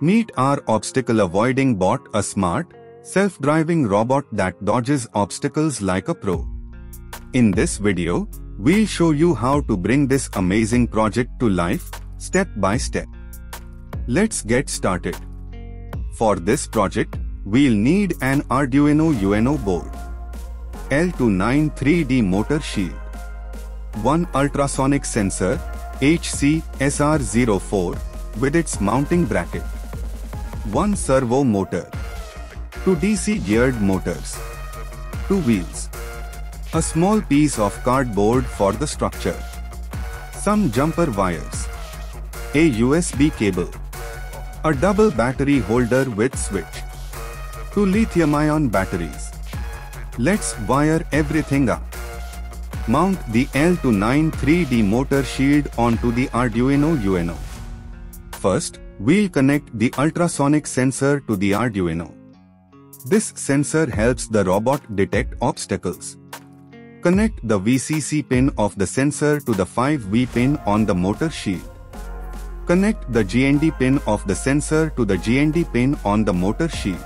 Meet our obstacle avoiding bot, a smart, self-driving robot that dodges obstacles like a pro. In this video, we'll show you how to bring this amazing project to life, step by step. Let's get started. For this project, we'll need an Arduino UNO board, L293D motor shield, one ultrasonic sensor, HC SR04, with its mounting bracket, one servo motor, two DC geared motors, two wheels, a small piece of cardboard for the structure, some jumper wires, a USB cable, a double battery holder with switch, two lithium-ion batteries. Let's wire everything up. Mount the L293D motor shield onto the Arduino UNO. First, we'll connect the ultrasonic sensor to the Arduino. This sensor helps the robot detect obstacles. Connect the VCC pin of the sensor to the 5V pin on the motor shield. Connect the GND pin of the sensor to the GND pin on the motor shield.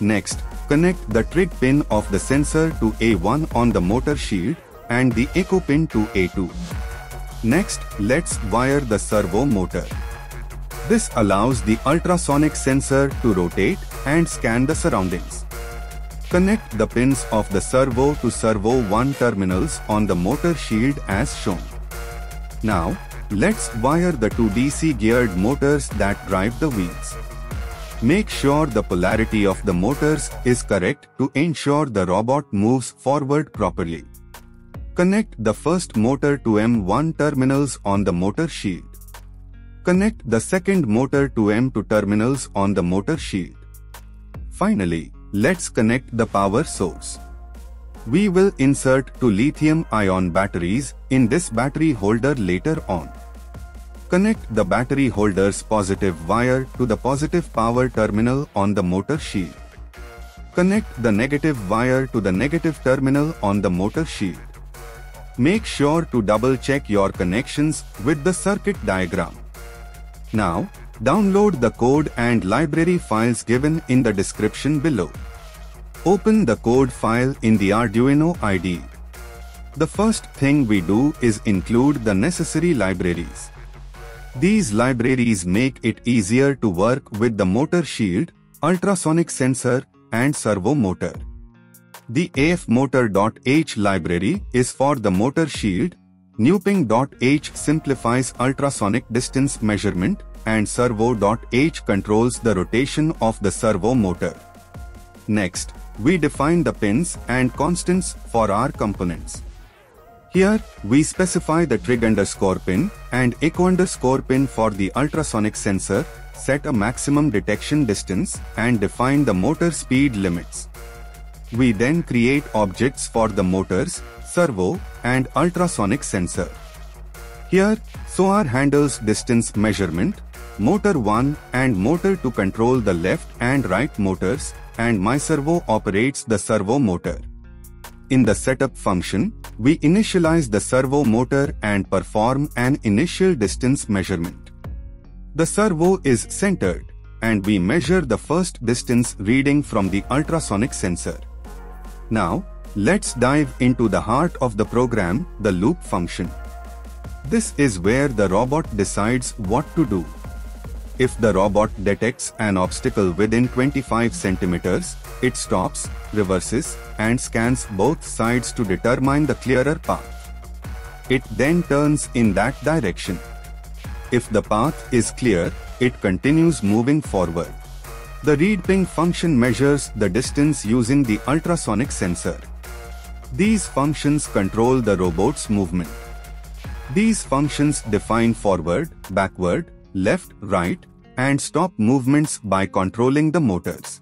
Next, connect the trig pin of the sensor to A1 on the motor shield and the echo pin to A2. Next, let's wire the servo motor. This allows the ultrasonic sensor to rotate and scan the surroundings. Connect the pins of the servo to servo 1 terminals on the motor shield as shown. Now, let's wire the two DC geared motors that drive the wheels. Make sure the polarity of the motors is correct to ensure the robot moves forward properly. Connect the first motor to M1 terminals on the motor shield. Connect the second motor to M2 terminals on the motor shield. Finally, let's connect the power source. We will insert two lithium-ion batteries in this battery holder later on. Connect the battery holder's positive wire to the positive power terminal on the motor shield. Connect the negative wire to the negative terminal on the motor shield. Make sure to double check your connections with the circuit diagram. Now, download the code and library files given in the description below. Open the code file in the Arduino IDE. The first thing we do is include the necessary libraries. These libraries make it easier to work with the motor shield, ultrasonic sensor, and servo motor. The afmotor.h library is for the motor shield, Newping.h simplifies ultrasonic distance measurement and servo.h controls the rotation of the servo motor. Next, we define the pins and constants for our components. Here, we specify the trig underscore pin and echo underscore pin for the ultrasonic sensor, set a maximum detection distance, and define the motor speed limits. We then create objects for the motors, servo, and ultrasonic sensor. Here, sonar handles distance measurement, motor 1 and motor 2 control the left and right motors, and MyServo operates the servo motor. In the setup function, we initialize the servo motor and perform an initial distance measurement. The servo is centered, and we measure the first distance reading from the ultrasonic sensor. Now, let's dive into the heart of the program, the loop function. This is where the robot decides what to do. If the robot detects an obstacle within 25 centimeters, it stops, reverses, and scans both sides to determine the clearer path. It then turns in that direction. If the path is clear, it continues moving forward. The read ping function measures the distance using the ultrasonic sensor. These functions control the robot's movement. These functions define forward, backward, left, right, and stop movements by controlling the motors.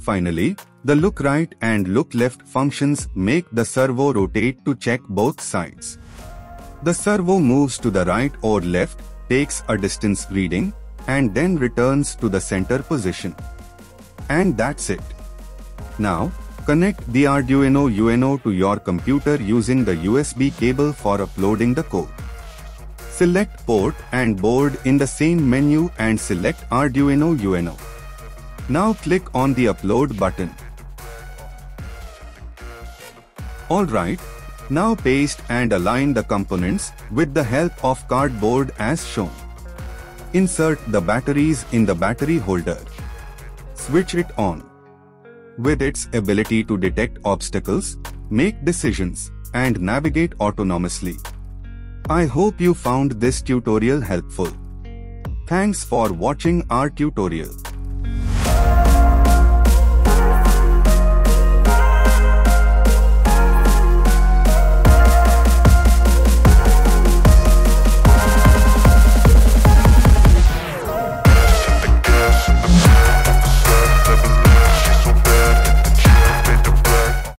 Finally, the look right and look left functions make the servo rotate to check both sides. The servo moves to the right or left, takes a distance reading, and then returns to the center position. And that's it. Now, connect the Arduino UNO to your computer using the USB cable for uploading the code. Select port and board in the same menu and select Arduino UNO. Now click on the upload button. Alright, now paste and align the components with the help of cardboard as shown. Insert the batteries in the battery holder. Switch it on. With its ability to detect obstacles, make decisions, and navigate autonomously. I hope you found this tutorial helpful. Thanks for watching our tutorial.